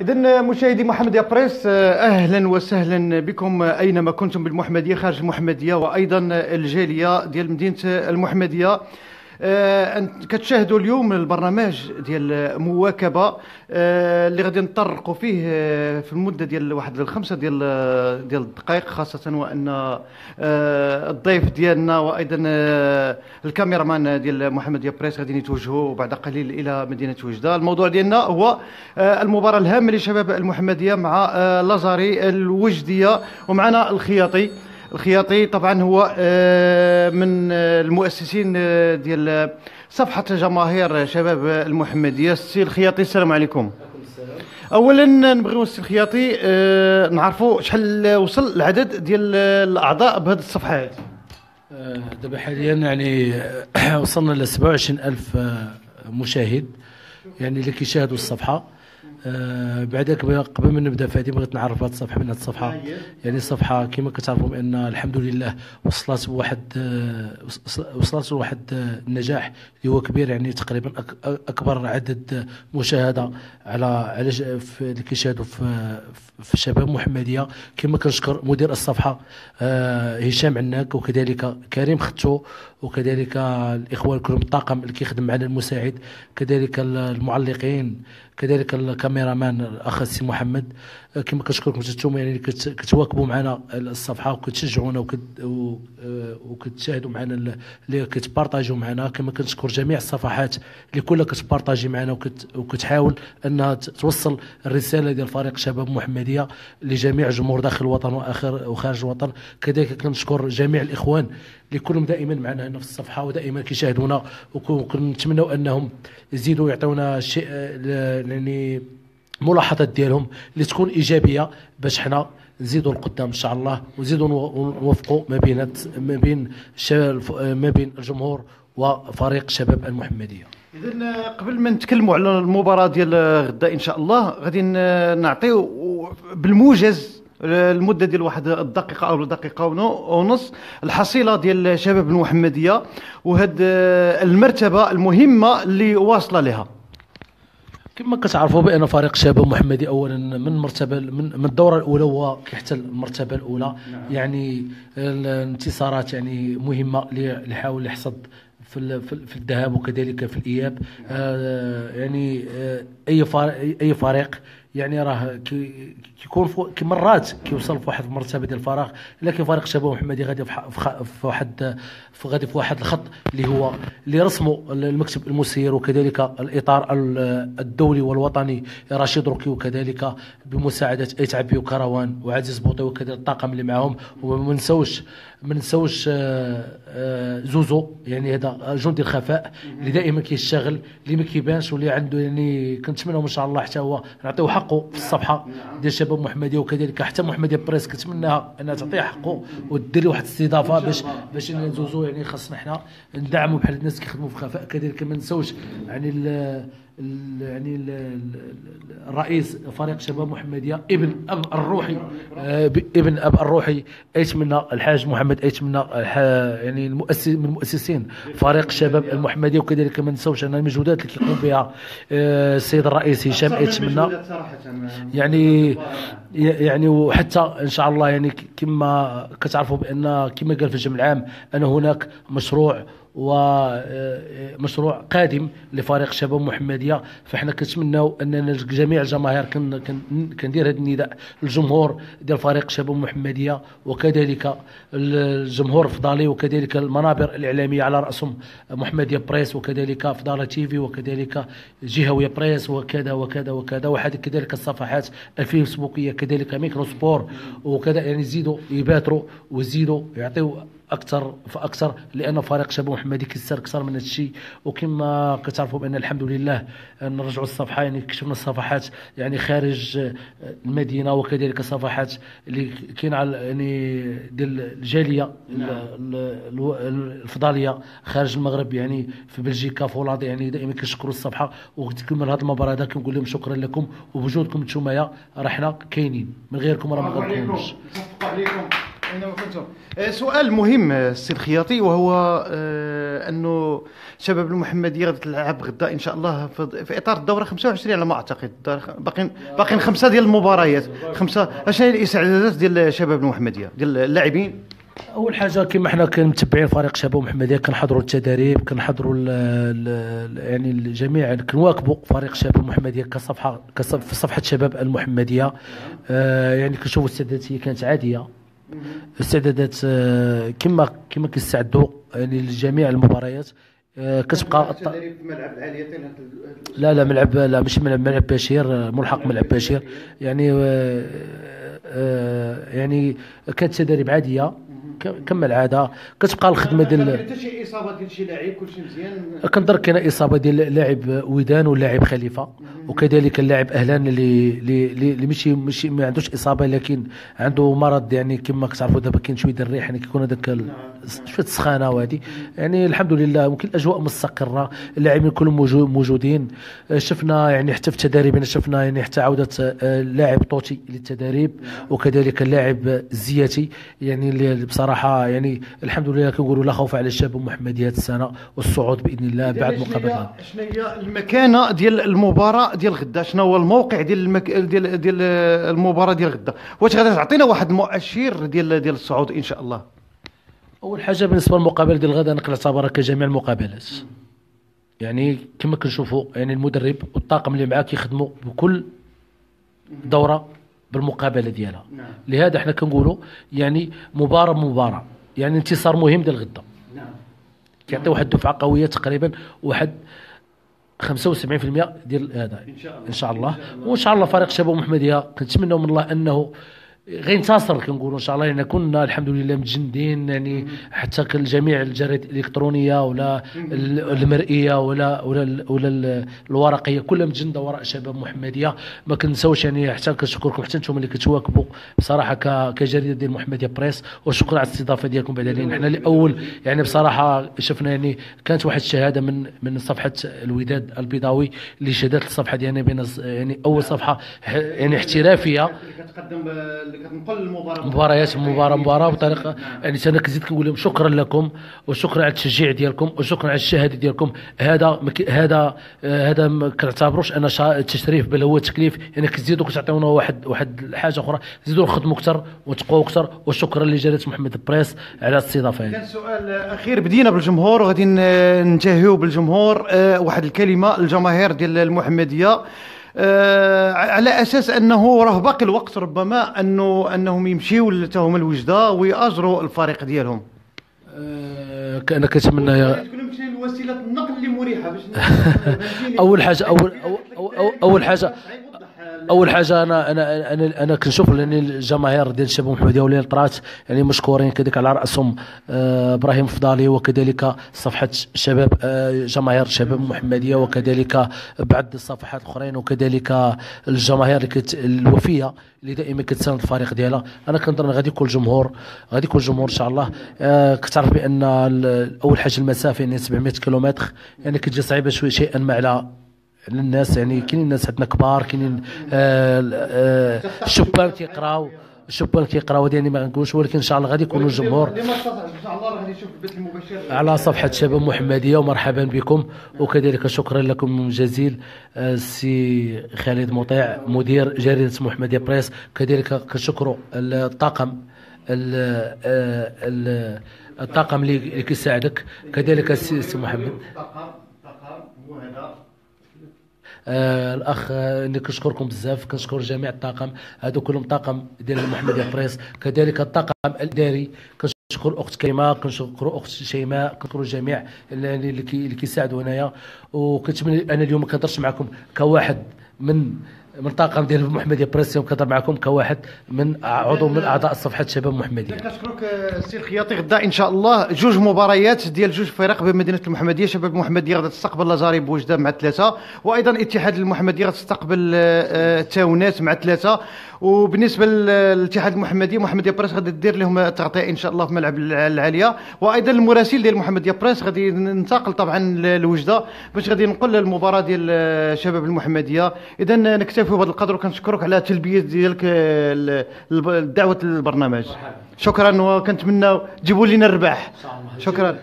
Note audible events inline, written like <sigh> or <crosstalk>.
إذا مشاهدي محمدية بريس أهلا وسهلا بكم أينما كنتم بالمحمدية خارج المحمدية وأيضا الجالية ديال مدينة المحمدية. كتشاهدوا اليوم البرنامج ديال مواكبة آه، اللي غادي نطرقوا فيه آه، في المدة ديال واحد الخمسه ديال ديال الدقائق خاصة وأن الضيف ديالنا وأيضا الكاميرامان ديال محمد بريس غادي يتوجهوا بعد قليل إلى مدينة وجدة. الموضوع ديالنا هو المباراة الهامة لشباب المحمدية مع لازاري الوجدية ومعنا الخياطي. الخياطي طبعا هو آه، من المؤسسين آه، ديال صفحة جماهير شباب المحمدية. السي الخياطي السلام عليكم. اولا نبغيو السي الخياطي آه، نعرفوا شحال وصل العدد ديال الأعضاء بهذه الصفحة هذه. دابا حاليا يعني وصلنا ل 27000 مشاهد يعني اللي كيشاهدوا الصفحة. آه بعدك قبل ما نبدأ فادي بغيت نعرف هذه الصفحة من هذه الصفحه يعني الصفحة كما كتعرفوا بأن الحمد لله وصلت بواحد آه وصلت لواحد آه النجاح اللي هو كبير يعني تقريبا أكبر عدد مشاهدة على على اللي كيشاهدوا في في الشباب محمدية. كما كنشكر مدير الصفحة آه هشام عناك وكذلك كريم ختو وكذلك الإخوان كلهم الطاقم اللي كيخدم معنا المساعد كذلك المعلقين كذلك الكاميرامان الأخ السي محمد. كما كنشكركم أنتم يعني كتواكبوا معنا الصفحة وكتشجعونا وكتشاهدوا معنا اللي كتبارطاجيو معنا. كما كنشكر جميع الصفحات اللي كلها كتبارطاجي معنا وكتحاول أنها توصل الرسالة ديال فريق شباب محمدية لجميع الجمهور داخل الوطن واخر وخارج الوطن. كذلك كنشكر جميع الإخوان اللي كلهم دائما معنا هنا في الصفحة ودائما كيشاهدونا وكنتمنوا أنهم يزيدوا يعطيونا شيء يعني ملاحظات ديالهم اللي تكون إيجابية باش حنا نزيدوا القدام إن شاء الله ونزيدوا نوفقوا ما بين ما بين ما بين الجمهور وفريق شباب المحمدية. اذا قبل ما نتكلموا على المباراة ديال غدا إن شاء الله غادي نعطيو بالموجز المدة ديال واحد الدقيقة أو دقيقة ونص. الحصيلة ديال شباب المحمدية وهاد المرتبة المهمة اللي واصلة لها. كما كتعرفوا بأن فريق شباب محمدي اولا من مرتبة من, من الدورة الأولى هو كيحتل المرتبة الأولى. نعم. يعني الانتصارات يعني مهمة اللي حاول يحصد في في الذهاب وكذلك في الإياب. آه يعني آه أي فريق أي فريق يعني راه كيكون كي مرات كيوصل في واحد المرتبة ديال الفراغ. لكن فريق شباب محمدي غادي في واحد غادي في واحد الخط اللي هو اللي رسمه المكتب المسير وكذلك الإطار الدولي والوطني. رشيد روكي وكذلك بمساعدة إيت عبي وكروان وعزيز بوطي وكذلك الطاقم اللي معاهم. وما نساوش ما نساوش آه، آه، زوزو. يعني هذا جندي الخفاء اللي دائما كيشتغل اللي ما كيبانش واللي عنده يعني كنتمنى إن شاء الله حتى هو نعطيو حقه في الصفحة. ديال شباب محمديه وكذلك حتى محمديه بريس كنتمناها أنها تعطيه حقه ودير واحد الاستضافة باش باش زوزو يعني خاصنا حنا ندعموا بحال الناس كيخدموا في خفاء. كذلك ما نساوش يعني يعني الرئيس فريق شباب محمدية ابن أب الروحي آه، ابن أب الروحي ايتمنى الحاج محمد ايتمنى يعني المؤسس من مؤسسين فريق شباب المحمدية وكذلك ما نساوش ان المجهودات اللي كيقوم بها آه، السيد الرئيس هشام ايتمنى يعني يعني وحتى إن شاء الله يعني كما كتعرفوا بأن كما قال في الجمع العام أن هناك مشروع ومشروع قادم لفريق شباب محمدية. فإحنا كنتمناو أننا جميع الجماهير كندير هذا النداء. للجمهور ديال فريق شباب محمدية وكذلك الجمهور الفضالي وكذلك المنابر الإعلامية على رأسهم. محمدية بريس وكذلك فضالة تيفي وكذلك جهوية بريس وكذا وكذا وكذا. وحد كذلك الصفحات الفيسبوكية كذلك ميكرو سبور وكذا. يعني يزيدوا يباتروا ويزيدوا يعطيوا أكثر فأكثر لأن فريق شباب محمدي كيسر أكثر من هذا الشيء وكما كتعرفوا بأن الحمد لله نرجعوا الصفحه يعني كشفنا الصفحات يعني خارج المدينة وكذلك صفحات اللي كاين على يعني ديال الجالية الفضالية خارج المغرب يعني في بلجيكا في هولندا يعني دائما كنشكروا الصفحة. وكتكمل هذه المباراة هذا كنقول لهم شكرا لكم. وبوجودكم نتوما راه حنا كاينين. من غيركم راه ما غنكونوش. آه، سؤال مهم آه، السي الخياطي وهو آه، أنه شباب المحمديه غادي تلعب غدا إن شاء الله في إطار الدوره 25 على ما أعتقد. باقين باقين خمسة ديال المباريات. خمسة اشنو هي الاستعدادات ديال شباب المحمدية ديال اللاعبين؟ أول حاجة كما حنا كنتبعين فريق شباب محمديه كنحضروا التدريب كنحضروا يعني الجميع كنواكبوا فريق شباب المحمدية كصفحة كصف في صفحة شباب المحمدية. آه يعني كنشوفوا الاستعدادات هي كانت عادية. الاستعدادات آه كما كما كيستعدوا يعني لجميع المباريات. آه كتبقى ملعب العاليتين لا لا ملعب لا مش ملعب ملعب بشير ملحق ملعب بشير. يعني آه، آه، يعني كانت تدريب عادية. كما العاده كتبقى الخدمة ديال حتى شي إصابة ديال شي لاعب كلشي مزيان. كنظن كاينة إصابة ديال اللاعب ودان واللاعب خليفة. وكذلك اللاعب أهلان اللي اللي ماشي ماشي ما عندوش إصابة لكن عنده مرض يعني كما كتعرفوا دابا كاين شوية ديال الريح يعني كيكون هذاك ال- شوية السخانة وهذه يعني الحمد لله ممكن الأجواء مستقرة اللاعبين كلهم موجو- موجودين. آه، شفنا يعني حتى في تدريبنا شفنا يعني حتى عودة آه، اللاعب طوتي للتدريب. وكذلك اللاعب الزياتي يعني اللي بصراحة يعني الحمد لله كنقولوا لا خوف على الشباب المحمديه هذه السنة والصعود بإذن الله بعد مقابلة. شنو هي المكانة ديال المباراة ديال غدا؟ شنو هو الموقع ديال المك... ديال ديال المباراة ديال غدا؟ واش غادي تعطينا واحد المؤشر ديال ديال الصعود إن شاء الله؟ أول حاجة بالنسبة للمقابلة ديال غدا أنا كنعتبرها كجميع المقابلات. يعني كما كنشوفوا يعني المدرب والطاقم اللي معاه كيخدموا بكل دورة. بالمقابلة ديالها. نعم. لهذا حنا كنقولوا يعني مباراة بمباراه يعني انتصار مهم ديال غدا نعم. كيعطي واحد الدفعه قوية تقريبا واحد 75% ديال هذا إن شاء الله. إن شاء الله. وإن شاء الله فريق شباب محمدية كنتمنوا من الله أنه غينتصر كنقولوا إن شاء الله لأن كنا الحمد لله متجندين يعني حتى جميع الجرائد الإلكترونية ولا ال- المرئية ولا ولا ولا ال- الورقية كلها متجندة وراء شباب محمدية. ما كنساوش يعني حتى كنشكركم حتى أنتم اللي كتواكبوا بصراحة كجريدة ديال محمدية بريس. وشكرا على الاستضافة ديالكم بعد لأن حنا الأول يعني بصراحة شفنا يعني كانت واحد الشهادة من من صفحة الوداد البيضاوي اللي شهدت الصفحة ديالنا بين يعني أول صفحة يعني احترافية. كتقدم كتنقل المباراة. مباريات مباراة مباراة بطريقة يعني أنا كنزيد كنقول لهم شكرا لكم وشكرا على التشجيع ديالكم وشكرا على الشهادة ديالكم. هذا مك- هذا هذا ما كنعتبروش أنا شا- تشريف بل هو تكليف يعني كتزيدوا كتعطيونا واحد واحد حاجة أخرى. زيدوا نخدموا أكثر ونتقوا أكثر وشكرا لجلالة محمد بريس على الاستضافة كان سؤال أخير بدينا بالجمهور وغادي ننتهيو بالجمهور. آه، واحد الكلمة الجماهير ديال المحمدية. على أساس أنه راه باقي الوقت ربما أنه أنهم يمشيو لتهم الوجدة ويأجروا الفريق ديالهم. آه، أنا كنتمنى يا- <laughs> لوسيلة النقل اللي مريحة باش <laughs> أول حاجة اول أول- أول- أول حاجة أول حاجة أنا أنا أنا أنا كنشوف لأن الجماهير ديال الشباب المحمديه ولي الطرات يعني مشكورين كذلك على رأسهم آه، إبراهيم فضالي وكذلك صفحة شباب آه، جماهير الشباب المحمديه وكذلك بعض الصفحات الاخرين وكذلك الجماهير الوفية اللي دائما كتساند الفريق ديالها. أنا كنظن غادي يكون الجمهور غادي يكون الجمهور إن شاء الله. آه، كتعرف بأن أول حاجة المسافة يعني 700 كيلومتر يعني كتجي صعيبة شوي شيئا ما على على الناس يعني كاينين الناس عندنا كبار كاينين آه، آه، الشبان كيقراو الشبان كيقراو يعني ما غنقولش ولكن إن شاء الله غادي يكونوا الجمهور إن شاء الله راه غادي يشوف البث المباشر. على صفحة شباب محمدية ومرحبا بكم. وكذلك شكرا لكم جزيل آه، السي خالد مطيع مدير جريدة محمدية بريس. كذلك كنشكروا الطاقم ال- آه، ال- الطاقم اللي كيساعدك. كذلك السي محمد. طاقم طاقم هو هذا. آه الأخ آه، اللي كنشكركم بزاف كنشكر جميع الطاقم. هادو كلهم طاقم ديال المحمديه بريس كذلك الطاقم الإداري كنشكر أخت كريمة كنشكر أخت شيماء كنشكر كي- اللي كيساعدوا هنايا. وكنتمنى أنا اليوم ما كنهضرش معكم كواحد من من طاقم ديال المحمديه بريس اليوم كنهضر معكم كواحد من عضو من أعضاء صفحة شباب محمديه كنشكرك آه، السي الخياطي غدا إن شاء الله جوج مباريات ديال جوج فرق بمدينه المحمدية شباب المحمديه غادا تستقبل لازاري بوجدة مع ثلاثة وأيضا اتحاد المحمدية غادا تستقبل آه، آه، التاونات مع ثلاثة. وبالنسبة للاتحاد المحمديه محمديه بريس غادي دير لهم تغطية إن شاء الله في ملعب الع- العالية. وأيضا المراسل ديال محمديه بريس غادي ننتقل طبعا لوجدة باش غادي ننقل المباراة ديال شباب المحمدية. اذا نكتفي كنكتفيو بهذا القدر؟ وكنشكرك على تلبية ديالك ال- ال- دعوة البرنامج. شكرا وكنتمنى تجيبوا لنا الرباح. شكرا.